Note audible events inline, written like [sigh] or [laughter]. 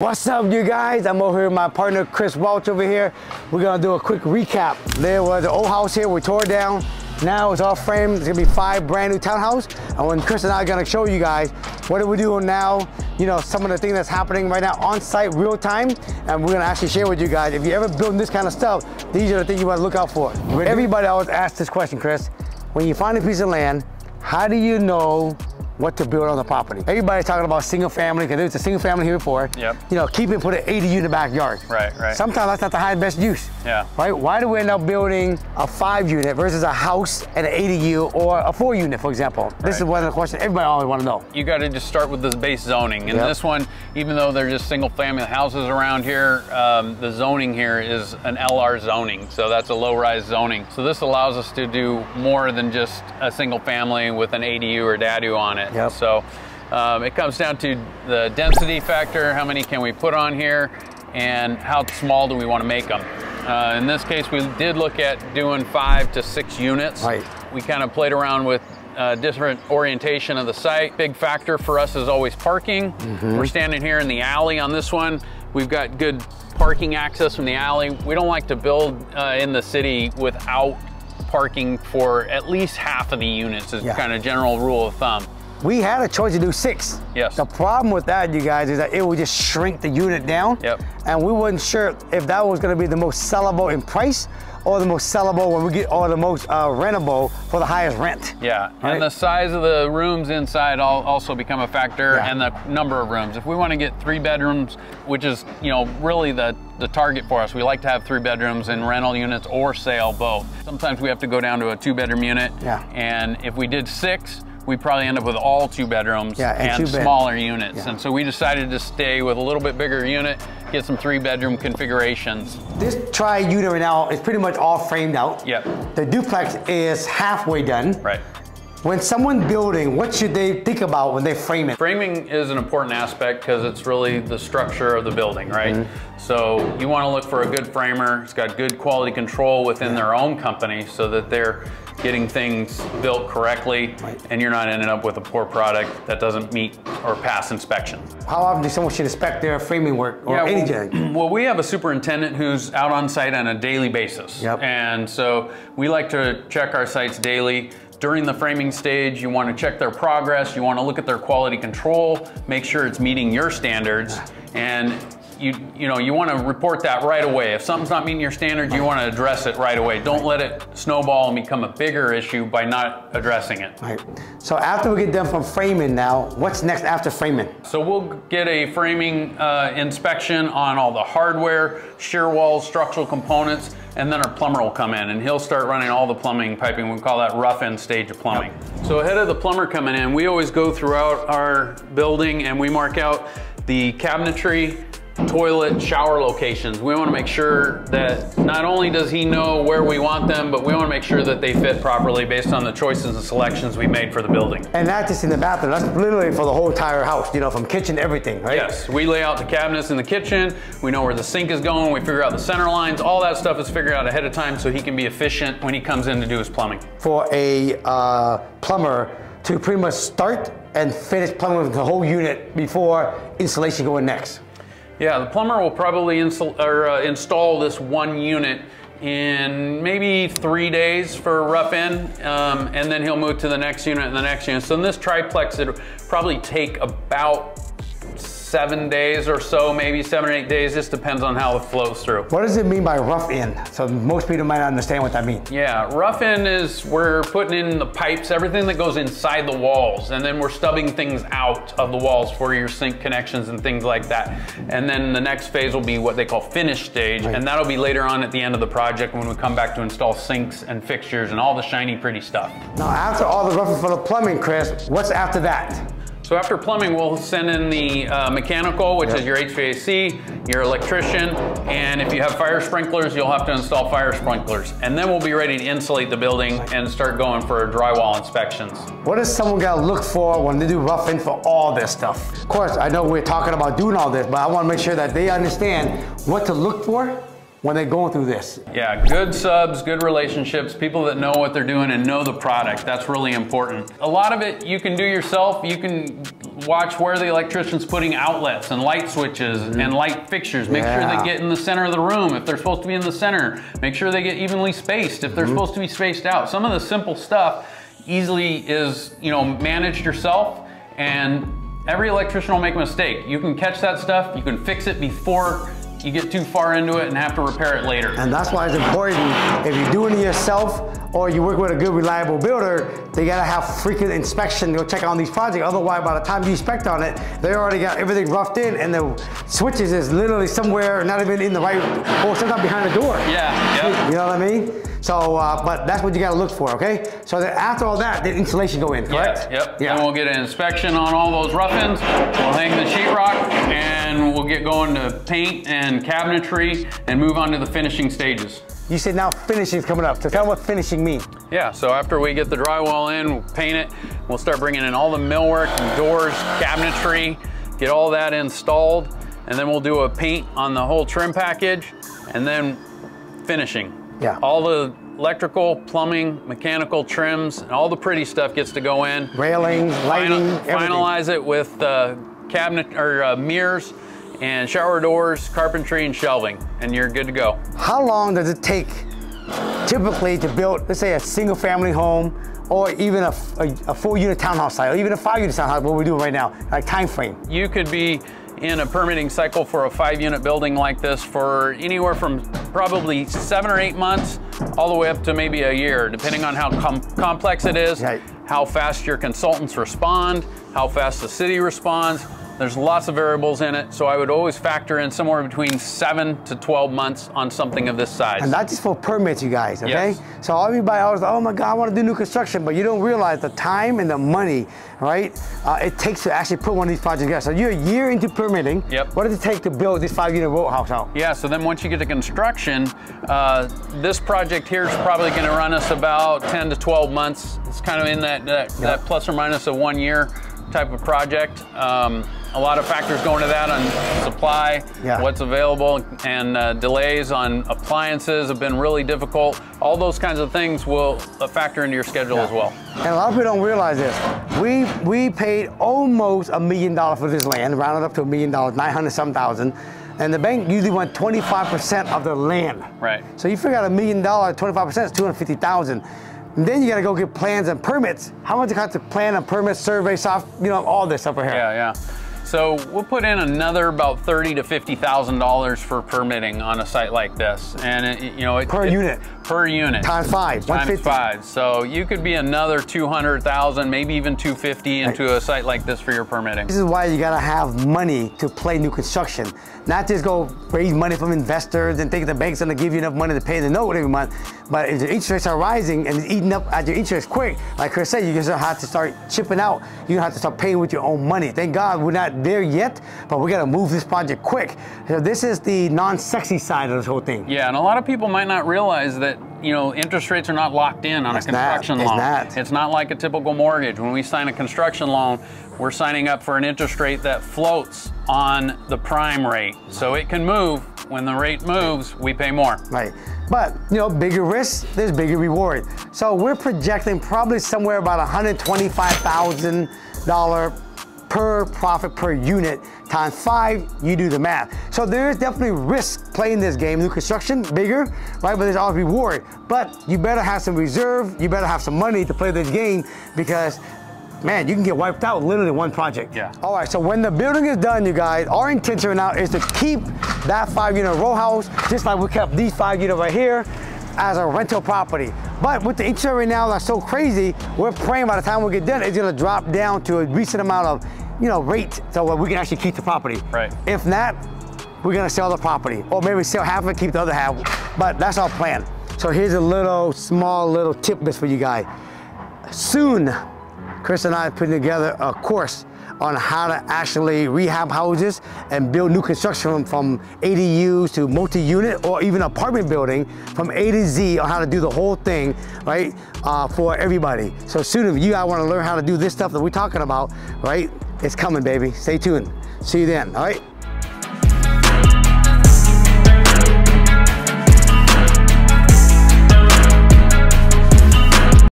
What's up, you guys? I'm over here with my partner, Chris Walsh over here. We're gonna do a quick recap. There was an old house here, we tore it down. Now it's all framed. It's gonna be five brand new townhouse. And when Chris and I are gonna show you guys what are we doing now, you know, some of the things that's happening right now on site, real time. And we're gonna actually share with you guys. If you ever building this kind of stuff, these are the things you wanna look out for. Everybody always asks this question, Chris. When you find a piece of land, how do you know what to build on the property. Everybody's talking about single family, because there's a single family here before. Yep. You know, keep it, put an ADU unit backyard. Right, right. Sometimes that's not the highest best use. Yeah. Right? Why do we end up building a five unit versus a house and an ADU or a four unit, for example? This is one of the questions everybody always want to know. You got to just start with the base zoning. And Yep. this one, even though they're just single family houses around here, um, the zoning here is an LR zoning. So that's a low rise zoning. So this allows us to do more than just a single family with an ADU or DADU on it. Yep. So um, it comes down to the density factor, how many can we put on here, and how small do we want to make them. Uh, in this case, we did look at doing five to six units. Right. We kind of played around with uh, different orientation of the site. Big factor for us is always parking. We're standing here in the alley on this one. We've got good parking access from the alley. We don't like to build uh, in the city without parking for at least half of the units is Yeah. kind of general rule of thumb. We had a choice to do six. Yes. The problem with that, you guys, is that it would just shrink the unit down. Yep. And we weren't sure if that was going to be the most sellable in price or the most sellable when we get, or the most uh, rentable for the highest rent. Yeah, Right. and the size of the rooms inside al- also become a factor, Yeah. and the number of rooms. If we want to get three bedrooms, which is you know really the the target for us, we like to have three bedrooms in rental units or sale both. Sometimes we have to go down to a two bedroom unit, Yeah. and if we did six. We probably end up with all two bedrooms Yeah, and and, two bed- smaller units. Yeah. And so we decided to stay with a little bit bigger unit, get some three bedroom configurations. This tri unit right now is pretty much all framed out. Yep. The duplex is halfway done. Right. When someone building, what should they think about when they frame it? Framing is an important aspect because it's really the structure of the building, right? Mm-hmm. So you want to look for a good framer. It's got good quality control within their own company so that they're getting things built correctly Right. and you're not ending up with a poor product that doesn't meet or pass inspection. How often do someone should inspect their framing work or Yeah, anything? well, [clears throat] well, we have a superintendent who's out on site on a daily basis. Yep. And so we like to check our sites daily. During the framing stage, you want to check their progress, you want to look at their quality control, make sure it's meeting your standards, and you you know you want to report that right away. If something's not meeting your standards, you want to address it right away. Don't let it snowball and become a bigger issue by not addressing it. Right. So after we get done from framing now, what's next after framing? So we'll get a framing uh, inspection on all the hardware, shear walls, structural components, and then our plumber will come in and he'll start running all the plumbing piping. We call that rough in stage of plumbing. So ahead of the plumber coming in, we always go throughout our building and we mark out the cabinetry, toilet, shower locations. We want to make sure that not only does he know where we want them, but we want to make sure that they fit properly based on the choices and selections we made for the building. And not just in the bathroom, that's literally for the whole entire house, you know, from kitchen everything, right? Yes, we lay out the cabinets in the kitchen. We know where the sink is going. We figure out the center lines. All that stuff is figured out ahead of time so he can be efficient when he comes in to do his plumbing. For a uh, plumber to pretty much start and finish plumbing the whole unit before installation going next. Yeah, the plumber will probably install, or, uh, install this one unit in maybe three days for a rough in, um, and then he'll move to the next unit and the next unit. So in this triplex, it'll probably take about seven days or so, maybe seven or eight days. Just depends on how it flows through. What does it mean by rough in? So most people might not understand what that means. Yeah, rough in is we're putting in the pipes, everything that goes inside the walls, and then we're stubbing things out of the walls for your sink connections and things like that. And then the next phase will be what they call finish stage, Right. and that'll be later on at the end of the project when we come back to install sinks and fixtures and all the shiny, pretty stuff. Now after all the roughing for the plumbing, Chris, what's after that? So after plumbing, we'll send in the uh, mechanical, which Yep. is your HVAC, your electrician, and if you have fire sprinklers, you'll have to install fire sprinklers. And then we'll be ready to insulate the building and start going for drywall inspections. What does someone gotta look for when they do roughing for all this stuff? Of course, I know we're talking about doing all this, but I wanna make sure that they understand what to look for when they're going through this. Yeah, good subs, good relationships, people that know what they're doing and know the product. That's really important. A lot of it you can do yourself. You can watch where the electrician's putting outlets and light switches mm. and light fixtures. Make yeah. sure they get in the center of the room if they're supposed to be in the center. Make sure they get evenly spaced if they're mm -hmm. supposed to be spaced out. Some of the simple stuff easily is, you know, managed yourself and every electrician will make a mistake. You can catch that stuff, you can fix it before you get too far into it and have to repair it later. And that's why it's important, if you're doing it yourself or you work with a good, reliable builder, they gotta have frequent inspection, to go check on these projects. Otherwise, by the time you inspect on it, they already got everything roughed in and the switches is literally somewhere, not even in the right, or sometimes behind the door. Yeah, yeah. You know what I mean? So, uh, but that's what you gotta look for, okay? So that after all that, the insulation go in, correct? Yeah, yep. Yeah. And we'll get an inspection on all those rough-ins. We'll hang the sheetrock and we'll get going to paint and cabinetry and move on to the finishing stages. You said now finishing is coming up. So tell me what finishing means. Yeah, so after we get the drywall in, we'll paint it, we'll start bringing in all the millwork and doors, cabinetry, get all that installed, and then we'll do a paint on the whole trim package, and then finishing. Yeah. All the electrical, plumbing, mechanical trims, and all the pretty stuff gets to go in. Railings, lighting, Final, Finalize it with uh, cabinet or uh, mirrors and shower doors, carpentry, and shelving, and you're good to go. How long does it take typically to build, let's say, a single family home or even a, a, a full unit townhouse site, or even a five unit townhouse, what we're doing right now, like time frame? You could be in a permitting cycle for a five unit building like this for anywhere from probably seven or eight months all the way up to maybe a year, depending on how com complex it is, right. how fast your consultants respond, how fast the city responds, there's lots of variables in it, so I would always factor in somewhere between seven to 12 months on something of this size. And that's just for permits, you guys, okay? Yes. So everybody always, oh my God, I want to do new construction, but you don't realize the time and the money, right? Uh, it takes to actually put one of these projects together. So you're a year into permitting. Yep. What does it take to build this five-unit row house out? Yeah, so then once you get to construction, uh, this project here is probably going to run us about 10 to 12 months. It's kind of in that, that, yep. that plus or minus of one year type of project. Um, a lot of factors go into that on supply, yeah. what's available, and uh, delays on appliances have been really difficult. All those kinds of things will factor into your schedule yeah. as well. And a lot of people don't realize this. We we paid almost a million dollars for this land, rounded up to a million dollars, 900 some thousand. And the bank usually want 25% of the land. Right. So you figure out a million dollars, 25% is 250,000. And then you got to go get plans and permits. How much it cost to plan a permit, survey, soft, you know, all this stuff up here. Yeah, yeah. So we'll put in another about thirty to fifty thousand dollars for permitting on a site like this, and it, you know it, per it, unit. Per unit. Times five. Times five. So you could be another two hundred thousand, maybe even two fifty into right. a site like this for your permitting. This is why you gotta have money to play new construction, not just go raise money from investors and think the bank's gonna give you enough money to pay the note every month. But if the interest rates are rising and it's eating up at your interest quick, like Chris said, you just have to start chipping out. You have to start paying with your own money. Thank God we're not there yet, but we got to move this project quick. So this is the non-sexy side of this whole thing. Yeah, and a lot of people might not realize that you know interest rates are not locked in on it's a construction not, loan. It's not. it's not like a typical mortgage. When we sign a construction loan, we're signing up for an interest rate that floats on the prime rate. So it can move. When the rate moves, we pay more. Right. But, you know, bigger risk, there's bigger reward. So we're projecting probably somewhere about $125,000 per profit per unit times five, you do the math. So there is definitely risk playing this game. New construction, bigger, right? But there's always reward. But you better have some reserve, you better have some money to play this game because man, you can get wiped out literally one project. Yeah. All right, so when the building is done, you guys, our intention right now is to keep that five unit row house, just like we kept these five units right here, as a rental property. But with the interest rate now that's so crazy, we're praying by the time we get done, it's gonna drop down to a recent amount of, you know, rate so we can actually keep the property. Right. If not, we're gonna sell the property or maybe sell half of it, keep the other half, but that's our plan. So here's a little, small little tip for you guys. Soon, Chris and I are putting together a course on how to actually rehab houses and build new construction from ADUs to multi-unit or even apartment building from A to Z on how to do the whole thing, right, uh, for everybody. So soon if you guys want to learn how to do this stuff that we're talking about, right, it's coming, baby. Stay tuned. See you then, all right?